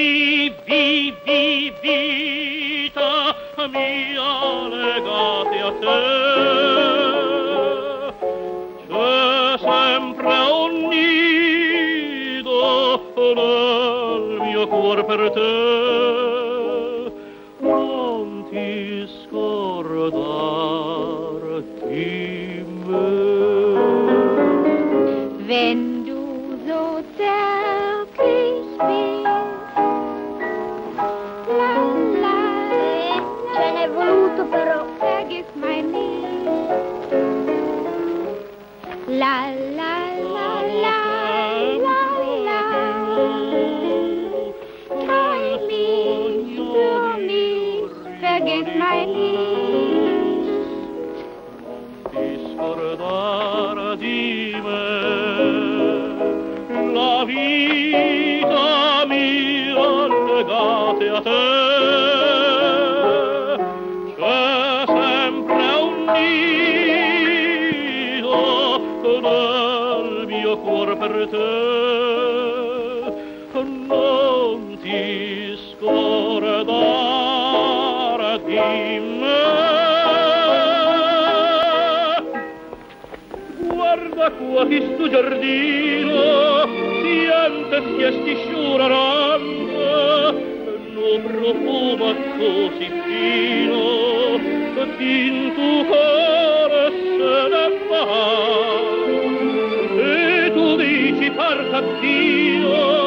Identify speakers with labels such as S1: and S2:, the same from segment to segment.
S1: sei vi, vi, vita mia legate a te. dar di me. La vita mia a te. Sempre un nido nel mio cuor per te. Non ti scordare di me quoti stu giardino si ante fiesti sciurarando no profuma così fino fin tu cuore se ne va e tu dici par cattino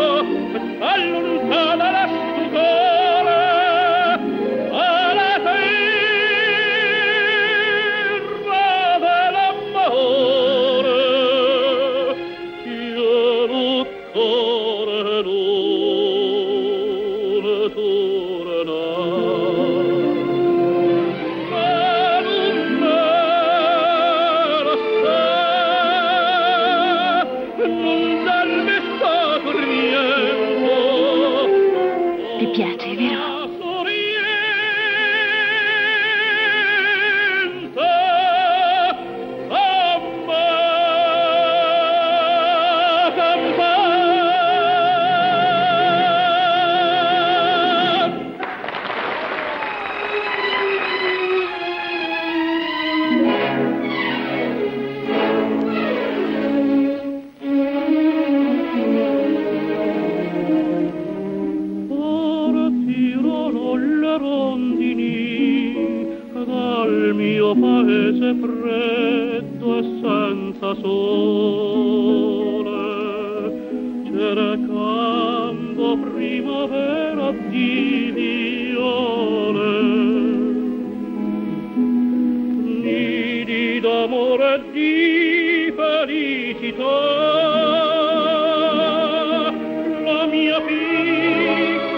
S1: cercando primavera di viole. Nidi d'amore e di felicità la mia piccola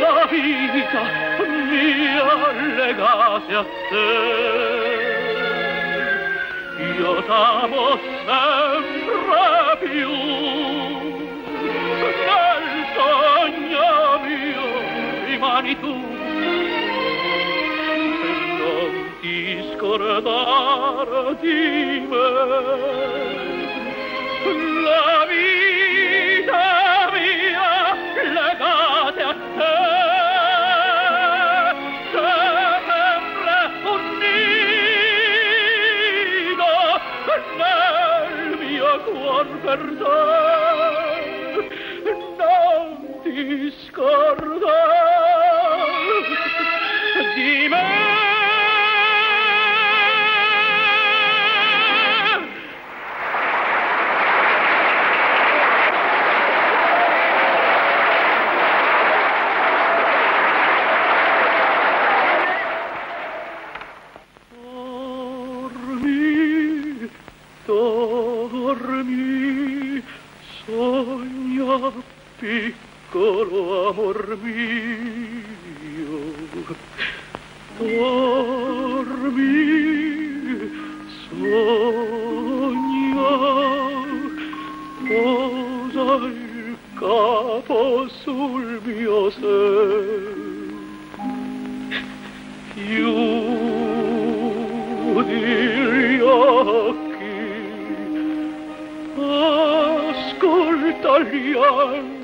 S1: la vita mia legate a te io t'amo sempre più nel sogno mio rimani tu e non ti scordare di me la piccolo amor mio dormi sogna posa il capo sul mio seno chiudi gli occhi ascolta gli
S2: anni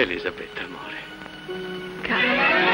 S2: Elisabetta, amore.
S3: Caro.